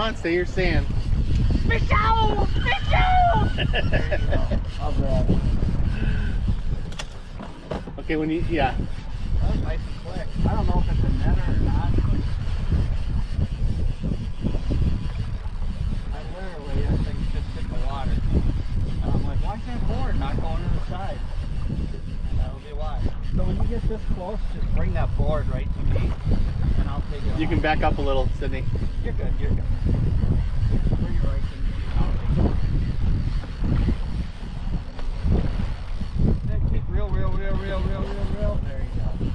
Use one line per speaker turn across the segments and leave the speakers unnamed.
on, say your saying.
Fish out! Fish out!
I'll grab it.
Okay, when you, yeah.
That was nice and quick. I don't know if it's a netter or not. but I literally, that thing just hit the water. And I'm like, why is that board not going to the side? And that'll be why. So when you get this close, just bring that board right to me, and I'll take it
You
off.
can back up a little, Sydney.
You're good, you're good. Bring it right to me, and I'll take it off. Then keep Real, real, real, real, real, real, real. There you go.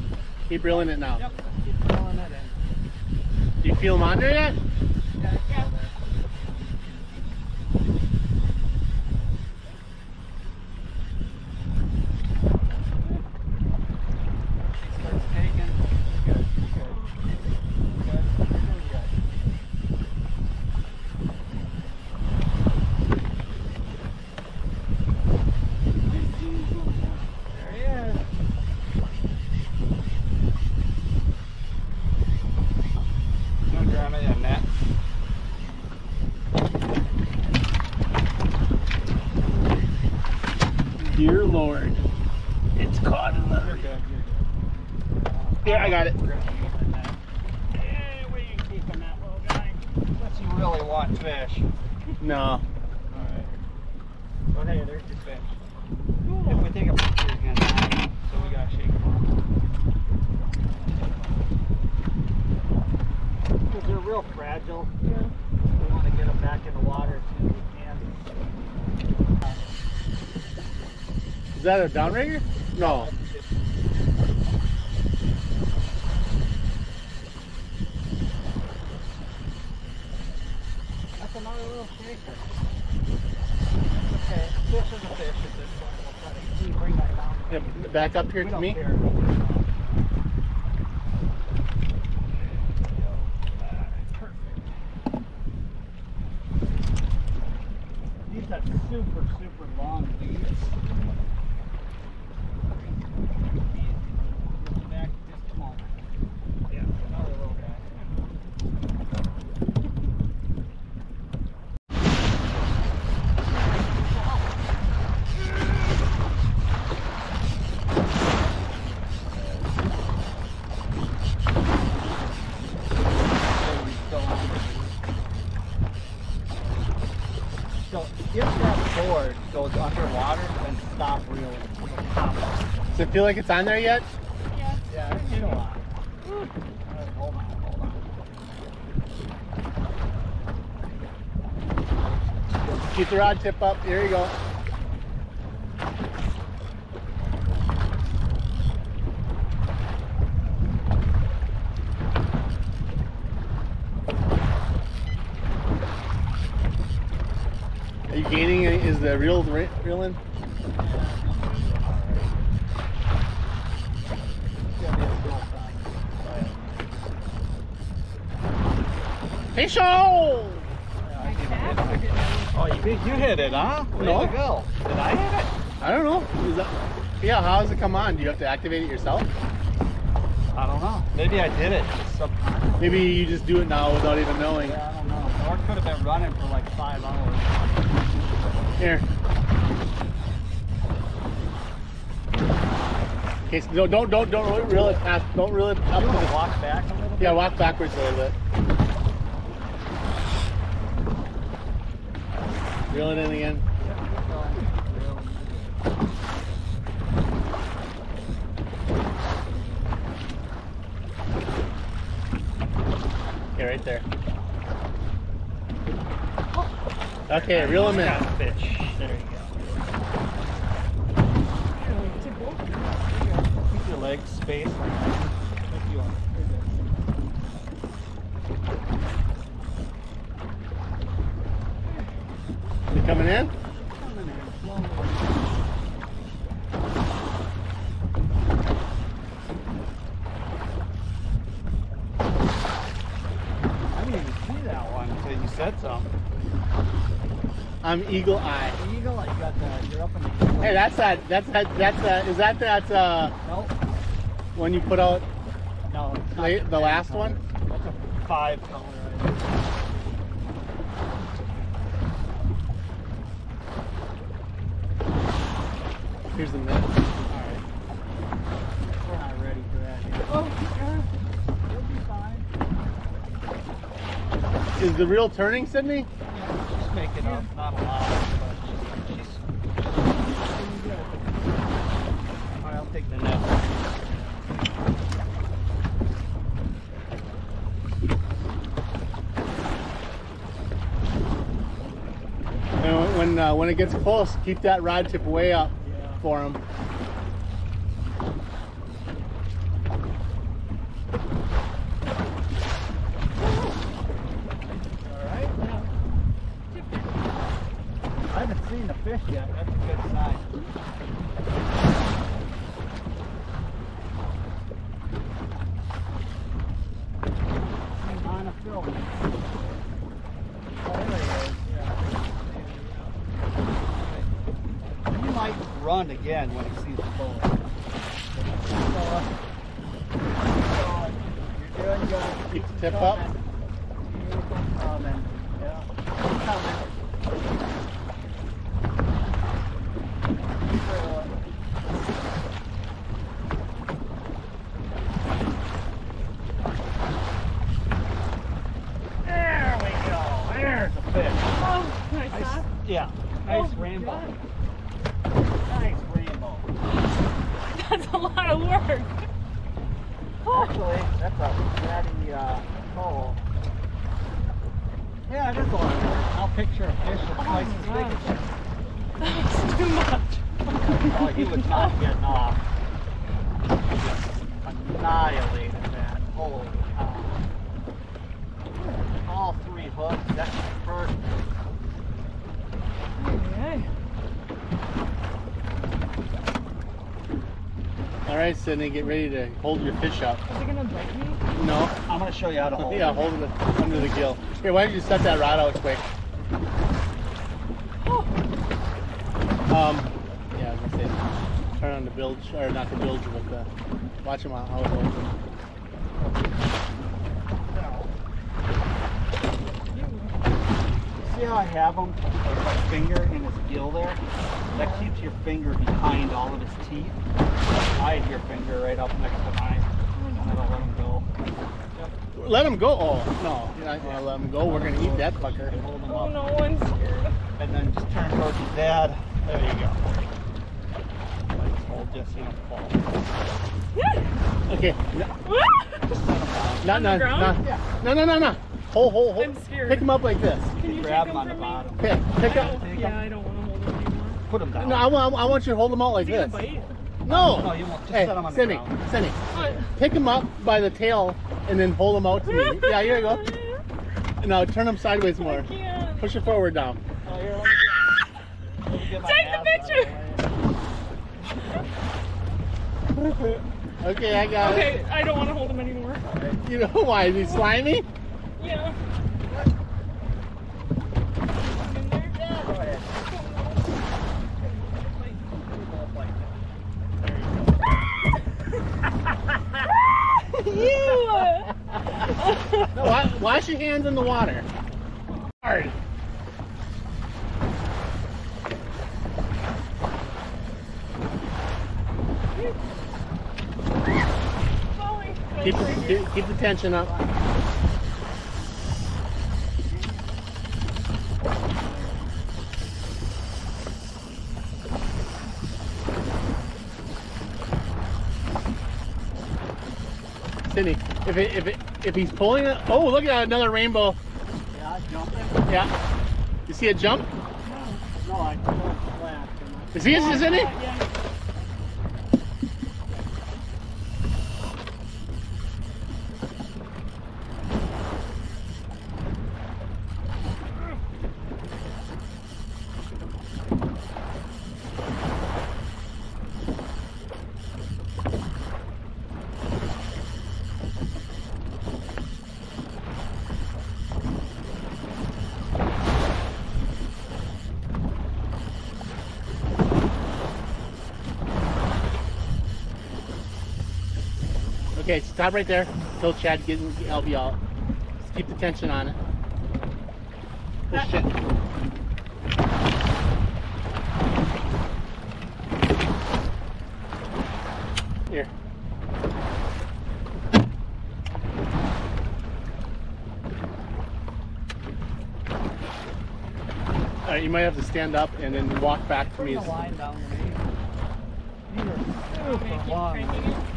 Keep reeling it now.
Yep, keep throwing it in.
Do you feel them on there yet?
Yeah, it's all there. She starts taking. Good, good. Good, you're doing good. There he is. You want to grab me a net?
Lord. It's caught in
You're
the.
good, you're good.
I got it.
Where you keeping that little guy? Unless you really want fish.
No.
Alright. But oh, hey, there's your fish. If we take a picture, you're gonna die, so we gotta shake them off. Because they're real fragile. Yeah. We want to get them back in the water as soon as we can.
Is that a downrigger? No.
That's another little shaker. Okay, fish is a fish at this point. We'll try to bring that down.
Yeah, back up here
We
to me.
care. Perfect. These have super, super long leads. Get you back just a moment. Yeah, another little guy. So if that board goes underwater, then stop reeling. It'll pop up.
Does it feel like it's on there yet?
Yeah, it's a lot. Alright, hold on.
Keep the rod tip up. There you go. Are you gaining? Is the reel re- reeling? Hey, show!
Oh, you, you hit it, huh? Way
No.
go. Did I hit it?
I don't know. That, yeah, how does it come on? Do you have to activate it yourself?
I don't know. Maybe I did it.
Maybe you just do it now without even knowing.
Yeah, Or could have been running for like five hours.
Here. Okay, so don't don't don't don't reel it past. Don't reel it up.
You want to walk back a little bit?
Yeah, walk backwards a little bit. Reel it in again. Okay, right there. Okay, reel him in.
Got fish. There you go. Keep your legs spaced like that. If you want. You're
coming in? I'm Eagle Eye.
Eagle Eye, you got. You're up in the.
Hey, that's that. That's that. That's that. Is that that? Uh,
nope.
When you put out.
No.
Late, the last
color.
one.
That's a five color. Right
Here's the next.
Alright. We're not ready for that. Yet.
Oh,
Is the reel turning, Sydney?
Up. Not a lot, but she's, good. Alright, I'll take the net.
When uh, when it gets close, keep that rod tip way up
Yeah.
for him.
Alright? I haven't seen the fish. That's a good sign. On a film. There he is. Might run again when he sees the bullet. You're doing good.
Keep the tip up.
Beautiful coming. Yeah. Coming. A fish.
Oh, nice,
Nice,
huh?
yeah, nice
Oh,
rainbow.
God.
Nice rainbow.
That's a lot of work. Oh,
Actually, that's a fatty uh, pole. Yeah, it is a lot of work. I'll picture a fish that's
Oh
twice as big as this.
that's too much.
Oh, he was not getting off. Annihilated that. Holy cow. All three hooks. That's
All right, Sydney, get ready to hold your fish up.
Is it gonna bite me?
No,
I'm going to show you how to hold
yeah,
it.
Yeah, hold it under the gill. Here, why don't you set that rod out quick?
Oh,
Um, yeah, I was gonna say, turn on the bilge, or not the bilge, but the, watch him out, how it holds
See how I have him, like my finger in his gill there? That keeps your finger behind all of his teeth. I had your finger right up next to mine, and I don't let him go.
Let him go. Oh, no, you're not gonna let him go. We're gonna eat that fucker.
Hold him
oh
up.
no one's scared.
And then just turn towards your dad. There you go. Like, just hold Jesse and fall.
Okay, no,
Just set him down.
no, no, no, no, no, no, no. Hold, hold, hold.
I'm scared.
Pick him up like this.
Can you
grab
take
him on the
me?
bottom.
Okay, pick
I
up.
don't, yeah, I don't want to hold him anymore.
Put him down.
No, I want, I want you to hold him out like
Is he gonna
this.
bite?
No.
No, you won't. Just
Hey,
set him on the
Cindy,
ground.
Cindy,
What?
pick him up by the tail and then hold him out to me. Yeah, here you go. Now turn him sideways
I
more.
can't.
Push it forward down.
Oh, here, let me get, let me get
Take the
mask out of the way.
Okay, I got it.
Okay, I don't want to hold him anymore.
You know why? Is he slimy? Wash your hands in the water. Hard. Keep- keep the tension up. Sydney, if it, if it, if he's pulling it, oh look at that, another rainbow.
Yeah, jumping?
Yeah. You see a jump?
No, I don't.
Is he? Is in Okay, stop right there. Tell Chad, get LB out. Just keep the tension on it. Oh shit. Here. Alright, you might have to stand up and then walk back
to
me.
Bring the line down. These are super.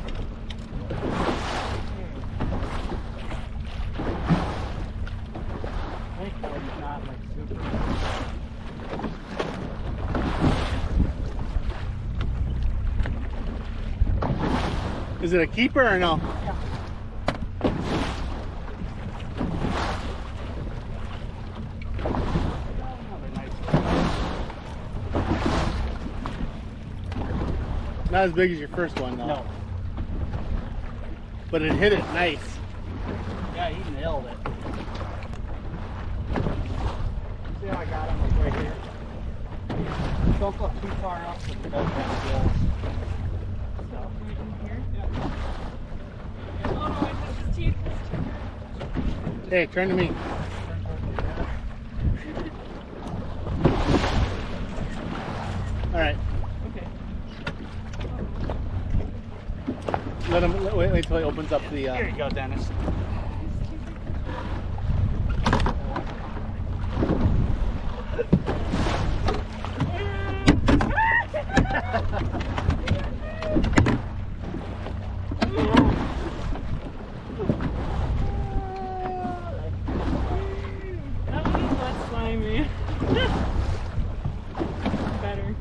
Is it a keeper or no?
One.
Not as big as your first one though.
No.
But it hit it nice.
Yeah, he nailed it. See how I got him like right here? Don't go too far up with the boat down. So,
Right in here.
yeah.
Oh no, his teeth.
Hey, turn to me.
Turn towards the center.
All right.
Okay.
Let him let- wait, wait till he opens up the.
Here
Uh,
you go, Dennis.
That one is less slimy. Better.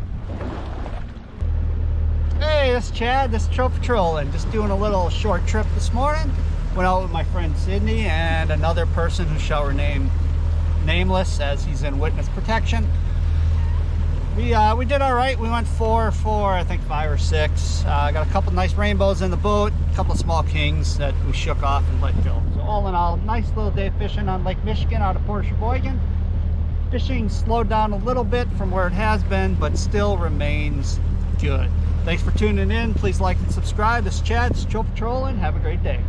Hey, this Chad. This is Trophy and Just doing a little short trip this morning. Went out with my friend Sydney and another person who shall remain nameless as he's in witness protection. We uh, we did all right. We went four, four, I think five or six. Uh, got a couple nice rainbows in the boat, a couple small kings that we shook off and let go. So all in all, nice little day fishing on Lake Michigan out of Port Sheboygan. Fishing slowed down a little bit from where it has been, but still remains good. Thanks for tuning in. Please like and subscribe. This is Chad. Is Trophy Trolling. Have a great day.